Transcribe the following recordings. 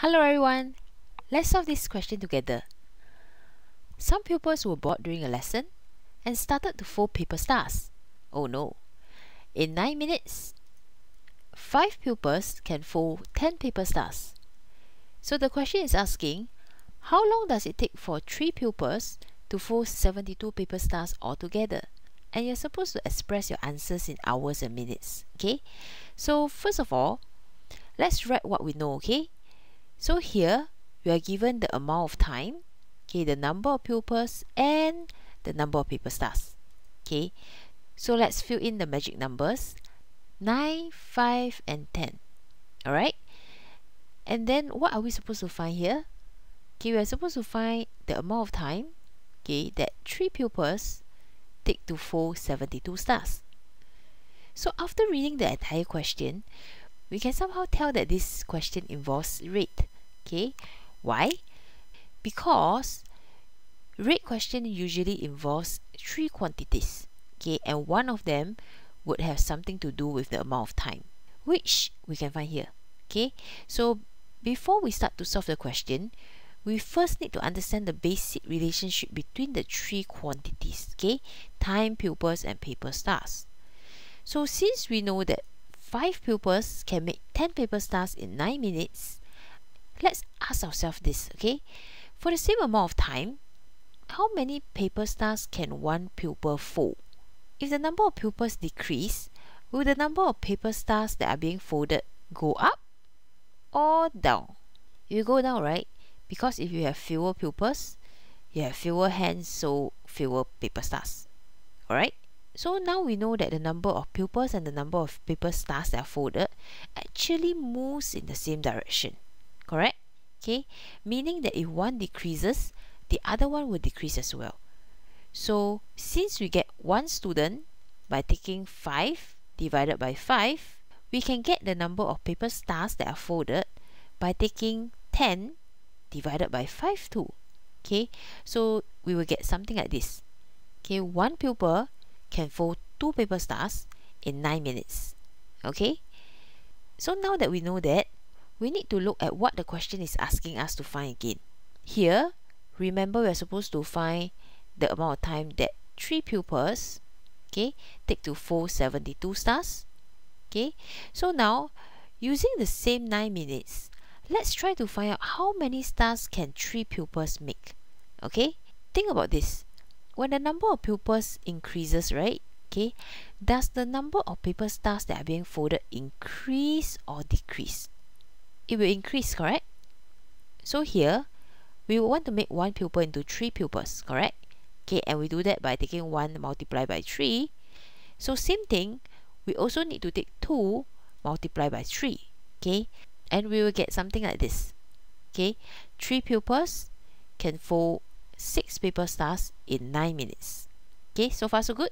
Hello everyone. Let's solve this question together. Some pupils were bored during a lesson and started to fold paper stars. Oh no. In 9 minutes, 5 pupils can fold 10 paper stars. So the question is asking, how long does it take for 3 pupils to fold 72 paper stars altogether? And you're supposed to express your answers in hours and minutes. Okay? So first of all, let's write what we know, okay? So here, we are given the amount of time, okay, the number of pupils and the number of paper stars. Okay, so let's fill in the magic numbers 9, 5, and 10. Alright? And then what are we supposed to find here? Okay, we are supposed to find the amount of time okay, that 3 pupils take to fold 72 stars. So after reading the entire question, we can somehow tell that this question involves rate. Okay, why? Because rate question usually involves three quantities. Okay, and one of them would have something to do with the amount of time, which we can find here. Okay, so before we start to solve the question, we first need to understand the basic relationship between the three quantities, okay? Time, pupils, and paper stars. So since we know that 5 pupils can make 10 paper stars in 9 minutes, let's ask ourselves this, okay? For the same amount of time, how many paper stars can one pupil fold? If the number of pupils decrease, will the number of paper stars that are being folded go up or down? It will go down, right? Because if you have fewer pupils, you have fewer hands, so fewer paper stars. Alright? So now we know that the number of pupils and the number of paper stars that are folded actually moves in the same direction. Correct? Okay? Meaning that if one decreases, the other one will decrease as well. So since we get one student by taking 5 divided by 5, we can get the number of paper stars that are folded by taking 10 divided by 5 too. Okay, so we will get something like this. Okay, one pupil can fold two paper stars in 9 minutes. Okay? So now that we know that, we need to look at what the question is asking us to find again. Here, remember we are supposed to find the amount of time that 3 pupils okay, take to fold 72 stars. Okay, so now, using the same 9 minutes, let's try to find out how many stars can 3 pupils make. Okay, think about this when the number of pupils increases, right? Okay, does the number of paper stars that are being folded increase or decrease? It will increase, correct? So here, we want to make one pupil into three pupils, correct? Okay, and we do that by taking 1 multiplied by 3. So same thing, we also need to take 2 multiplied by 3. Okay, and we will get something like this. Okay, 3 pupils can fold 6 paper stars in 9 minutes. Okay, so far so good?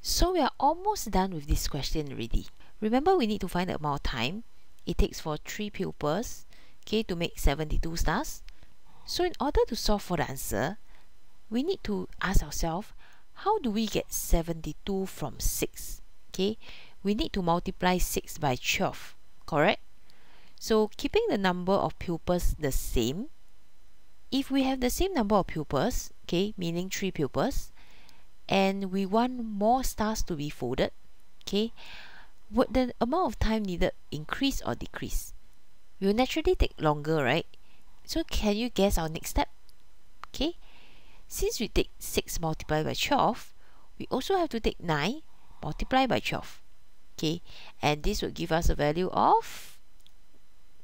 So we are almost done with this question already. Remember we need to find the amount of time it takes for 3 pupils okay, to make 72 stars. So in order to solve for the answer, we need to ask ourselves, how do we get 72 from 6? Okay, we need to multiply 6 by 12, correct? So keeping the number of pupils the same, if we have the same number of pupils, okay, meaning 3 pupils, and we want more stars to be folded, okay, would the amount of time needed increase or decrease? Will naturally take longer, right? So can you guess our next step? Okay, since we take 6 multiplied by 12, we also have to take 9 multiplied by 12. Okay, and this would give us a value of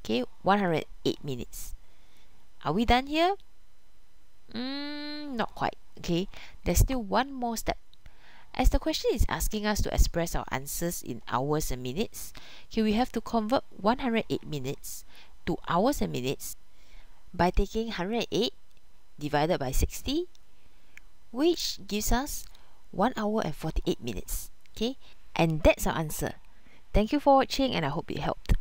okay 108 minutes. Are we done here? Mm, not quite. Okay, there's still one more step. As the question is asking us to express our answers in hours and minutes, okay, we have to convert 108 minutes to hours and minutes by taking 108 divided by 60, which gives us 1 hour and 48 minutes. Okay, and that's our answer. Thank you for watching and I hope it helped.